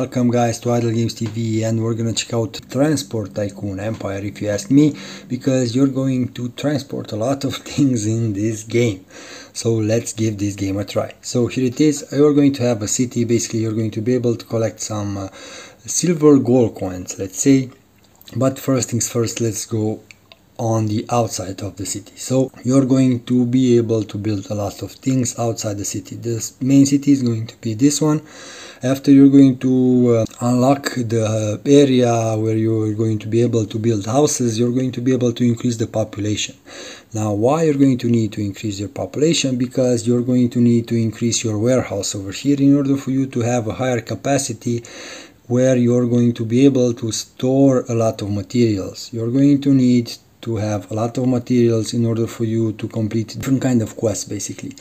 Welcome guys to Idle Games TV and we're gonna check out Transport Tycoon Empire if you ask me because you're going to transport a lot of things in this game. So let's give this game a try. So here it is. You're going to have a city. Basically you're going to be able to collect some uh, silver gold coins let's say. But first things first let's go on the outside of the city. So you're going to be able to build a lot of things outside the city. This main city is going to be this one after you're going to uh, unlock the area where you're going to be able to build houses you're going to be able to increase the population. Now why you're going to need to increase your population? Because you're going to need to increase your warehouse over here in order for you to have a higher capacity where you're going to be able to store a lot of materials. You're going to need to have a lot of materials in order for you to complete different kind of quests basically.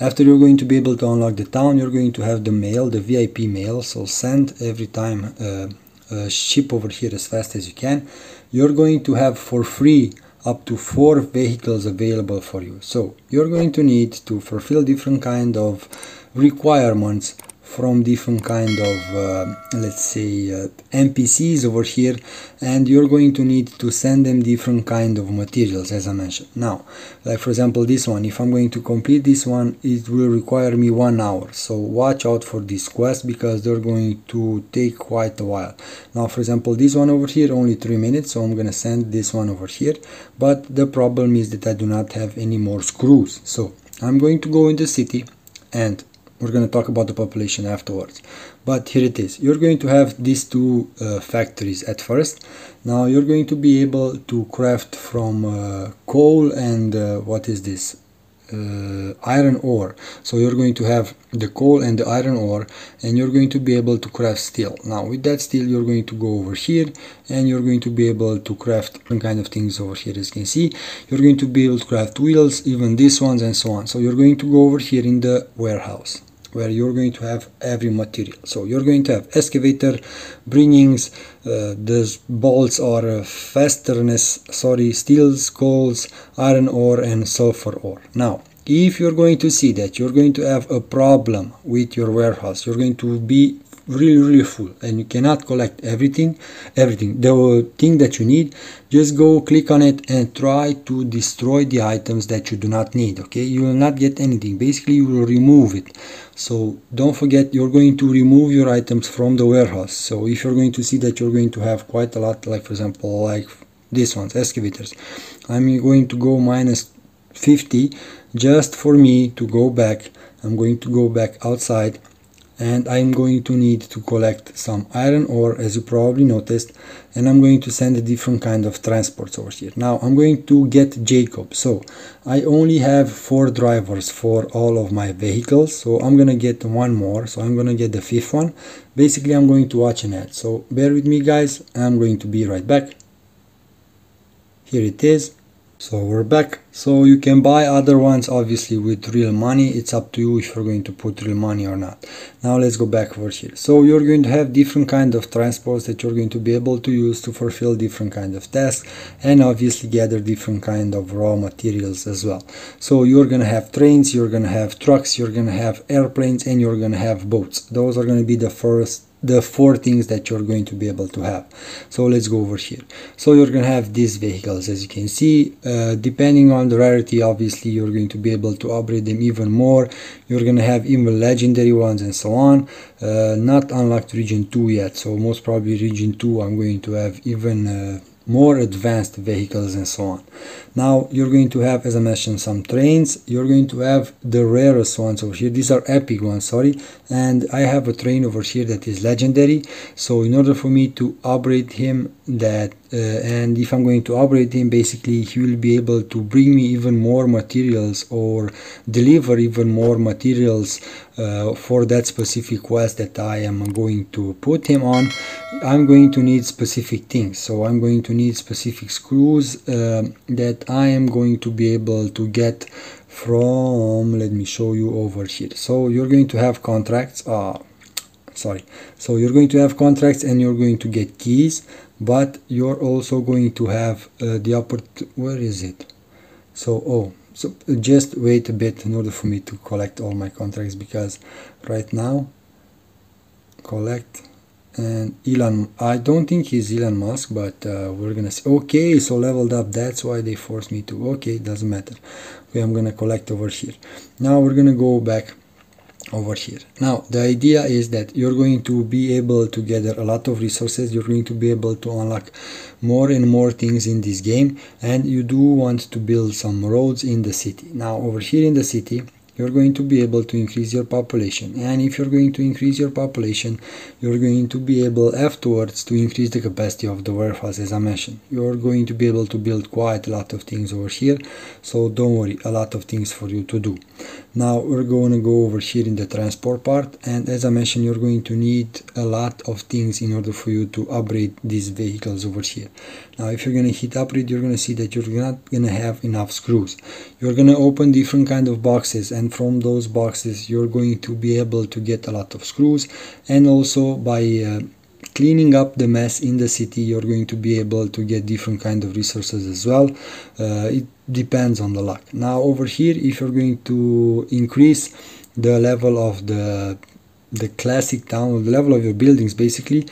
After you're going to be able to unlock the town you're going to have the mail the vip mail. So send every time uh, a ship over here as fast as you can. You're going to have for free up to four vehicles available for you. So you're going to need to fulfill different kind of requirements from different kind of uh, let's say uh, NPCs over here and you're going to need to send them different kind of materials as I mentioned. Now like for example this one if I'm going to complete this one it will require me one hour. So watch out for this quest because they're going to take quite a while. Now for example this one over here only three minutes so I'm gonna send this one over here. But the problem is that I do not have any more screws. So I'm going to go in the city and we're going to talk about the population afterwards. But here it is. You're going to have these two uh, factories at first. Now you're going to be able to craft from uh, coal and uh, what is this? Uh, iron ore. So you're going to have the coal and the iron ore and you're going to be able to craft steel. Now with that steel you're going to go over here and you're going to be able to craft different kind of things over here as you can see. You're going to be able to craft wheels even these ones and so on. So you're going to go over here in the warehouse where you're going to have every material. So you're going to have excavator bringings uh, the bolts are uh, fastness sorry steels coals iron ore and sulfur ore. Now if you're going to see that you're going to have a problem with your warehouse you're going to be really really full and you cannot collect everything everything. The thing that you need just go click on it and try to destroy the items that you do not need okay? You will not get anything. Basically you will remove it. So don't forget you're going to remove your items from the warehouse. So if you're going to see that you're going to have quite a lot like for example like these ones excavators i'm going to go minus 50 just for me to go back. I'm going to go back outside and I'm going to need to collect some iron ore as you probably noticed and I'm going to send a different kind of transports over here. Now I'm going to get Jacob. So I only have four drivers for all of my vehicles so I'm gonna get one more. So I'm gonna get the fifth one. Basically I'm going to watch an ad. So bear with me guys. I'm going to be right back. Here it is so we're back. So you can buy other ones obviously with real money. It's up to you if you're going to put real money or not. Now let's go back over here. So you're going to have different kind of transports that you're going to be able to use to fulfill different kind of tasks and obviously gather different kind of raw materials as well. So you're gonna have trains you're gonna have trucks you're gonna have airplanes and you're gonna have boats. Those are gonna be the first the four things that you're going to be able to have. So let's go over here. So you're going to have these vehicles as you can see. Uh, depending on the rarity obviously you're going to be able to upgrade them even more. You're going to have even legendary ones and so on. Uh, not unlocked region 2 yet. So most probably region 2 i'm going to have even uh, more advanced vehicles and so on. Now you're going to have, as I mentioned, some trains. You're going to have the rarest ones over here. These are epic ones, sorry. And I have a train over here that is legendary. So in order for me to upgrade him, that uh, and if I'm going to upgrade him, basically he will be able to bring me even more materials or deliver even more materials uh, for that specific quest that I am going to put him on. I'm going to need specific things. So I'm going to need specific screws uh, that I am going to be able to get from, let me show you over here. So you're going to have contracts. Uh, sorry so you're going to have contracts and you're going to get keys but you're also going to have uh, the upper where is it so oh so just wait a bit in order for me to collect all my contracts because right now collect and Elon I don't think he's Elon Musk but uh, we're gonna see okay so leveled up that's why they forced me to okay doesn't matter. Okay I'm gonna collect over here. Now we're gonna go back over here. Now the idea is that you're going to be able to gather a lot of resources you're going to be able to unlock more and more things in this game and you do want to build some roads in the city. Now over here in the city you're going to be able to increase your population. And if you're going to increase your population you're going to be able afterwards to increase the capacity of the warehouse as I mentioned. You're going to be able to build quite a lot of things over here so don't worry a lot of things for you to do. Now we're going to go over here in the transport part and as I mentioned you're going to need a lot of things in order for you to upgrade these vehicles over here. Now if you're going to hit upgrade you're going to see that you're not going to have enough screws. You're going to open different kind of boxes and and from those boxes you're going to be able to get a lot of screws. And also by uh, cleaning up the mess in the city you're going to be able to get different kind of resources as well. Uh, it depends on the luck. Now over here if you're going to increase the level of the the classic town the level of your buildings basically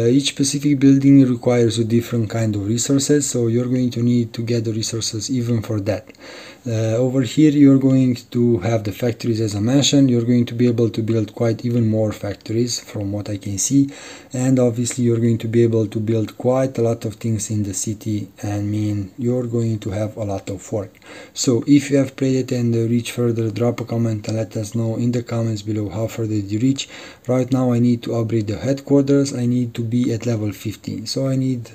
each specific building requires a different kind of resources so you're going to need to get the resources even for that. Uh, over here you're going to have the factories as I mentioned. You're going to be able to build quite even more factories from what I can see. And obviously you're going to be able to build quite a lot of things in the city. And mean you're going to have a lot of work. So if you have played it and reach further drop a comment and let us know in the comments below how did you reach. Right now I need to upgrade the headquarters. I need to be at level 15 so I need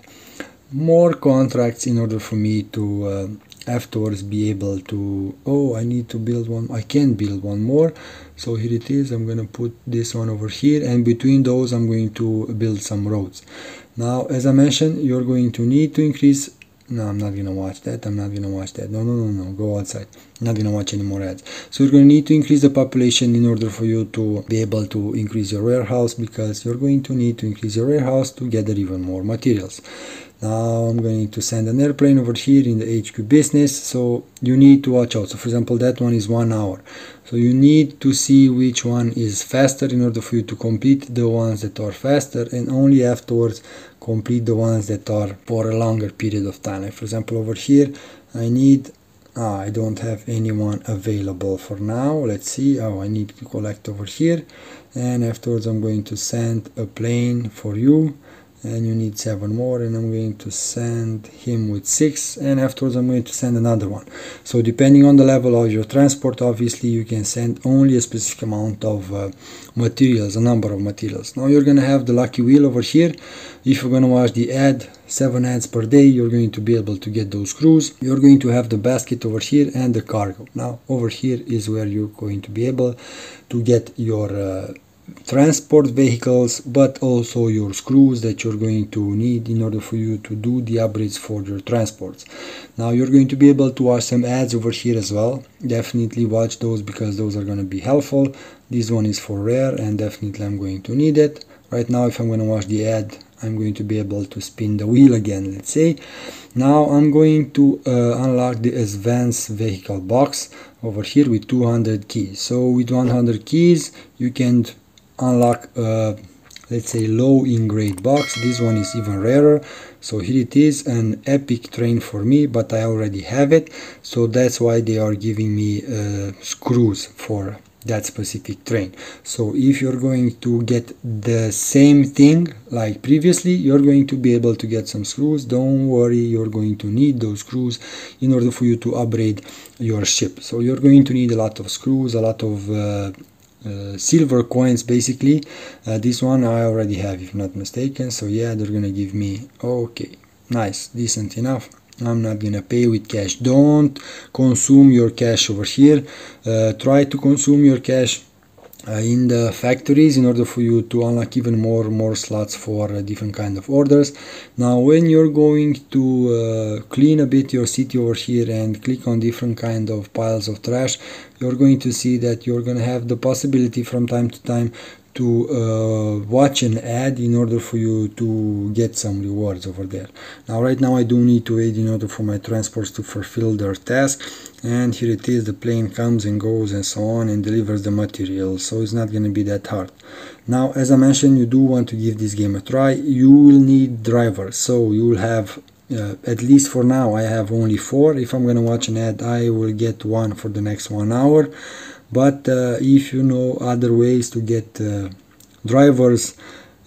more contracts in order for me to uh, afterwards be able to oh I need to build one I can build one more. So here it is I'm gonna put this one over here and between those I'm going to build some roads. Now as I mentioned you're going to need to increase no I'm not gonna watch that. I'm not gonna watch that. No no no no. Go outside. I'm not gonna watch any more ads. So you're gonna need to increase the population in order for you to be able to increase your warehouse because you're going to need to increase your warehouse to gather even more materials. Now I'm going to send an airplane over here in the HQ business. So you need to watch out. So for example that one is one hour. So you need to see which one is faster in order for you to complete the ones that are faster and only afterwards complete the ones that are for a longer period of time. Like for example over here I need ah, I don't have anyone available for now. Let's see. Oh I need to collect over here. And afterwards I'm going to send a plane for you and you need seven more and I'm going to send him with six and afterwards I'm going to send another one. So depending on the level of your transport obviously you can send only a specific amount of uh, materials a number of materials. Now you're gonna have the lucky wheel over here. If you're gonna watch the ad seven ads per day you're going to be able to get those screws you're going to have the basket over here and the cargo. Now over here is where you're going to be able to get your uh, transport vehicles but also your screws that you're going to need in order for you to do the upgrades for your transports. Now you're going to be able to watch some ads over here as well. Definitely watch those because those are going to be helpful. This one is for rare and definitely I'm going to need it. Right now if I'm going to watch the ad I'm going to be able to spin the wheel again let's say. Now I'm going to uh, unlock the advanced vehicle box over here with 200 keys. So with 100 keys you can unlock a let's say low in grade box. This one is even rarer. So here it is an epic train for me but I already have it. So that's why they are giving me uh, screws for that specific train. So if you're going to get the same thing like previously you're going to be able to get some screws. Don't worry you're going to need those screws in order for you to upgrade your ship. So you're going to need a lot of screws a lot of uh, uh, silver coins basically. Uh, this one I already have if not mistaken. So yeah they're gonna give me okay nice decent enough. I'm not gonna pay with cash. Don't consume your cash over here. Uh, try to consume your cash in the factories in order for you to unlock even more more slots for uh, different kind of orders. Now when you're going to uh, clean a bit your city over here and click on different kind of piles of trash you're going to see that you're going to have the possibility from time to time to uh, watch an ad in order for you to get some rewards over there. Now right now I do need to wait in order for my transports to fulfill their task and here it is the plane comes and goes and so on and delivers the material so it's not going to be that hard. Now as I mentioned you do want to give this game a try. You will need drivers so you will have uh, at least for now I have only four. If I'm gonna watch an ad I will get one for the next one hour but uh, if you know other ways to get uh, drivers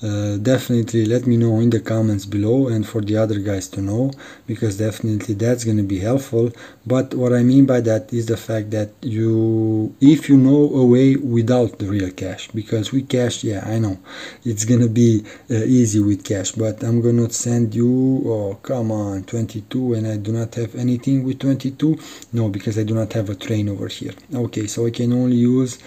uh, definitely let me know in the comments below and for the other guys to know because definitely that's going to be helpful. But what i mean by that is the fact that you if you know a way without the real cash because with cash yeah i know it's going to be uh, easy with cash but i'm going to send you oh come on 22 and i do not have anything with 22 no because i do not have a train over here. Okay so i can only use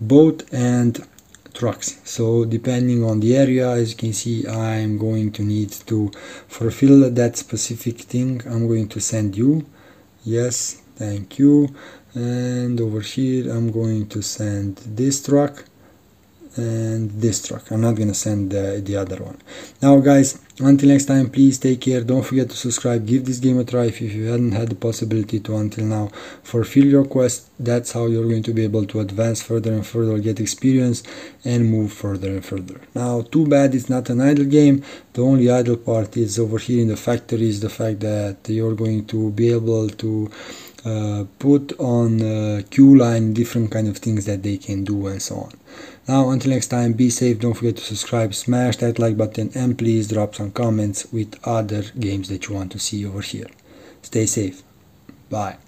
boat and trucks. So depending on the area as you can see I'm going to need to fulfill that specific thing I'm going to send you. Yes thank you. And over here I'm going to send this truck and this truck i'm not gonna send the, the other one. Now guys until next time please take care. Don't forget to subscribe. Give this game a try if you hadn't had the possibility to until now. Fulfill your quest. That's how you're going to be able to advance further and further get experience and move further and further. Now too bad it's not an idle game. The only idle part is over here in the factory is the fact that you're going to be able to uh, put on uh, queue line different kind of things that they can do and so on. Now until next time be safe. Don't forget to subscribe smash that like button and please drop some comments with other games that you want to see over here. Stay safe. Bye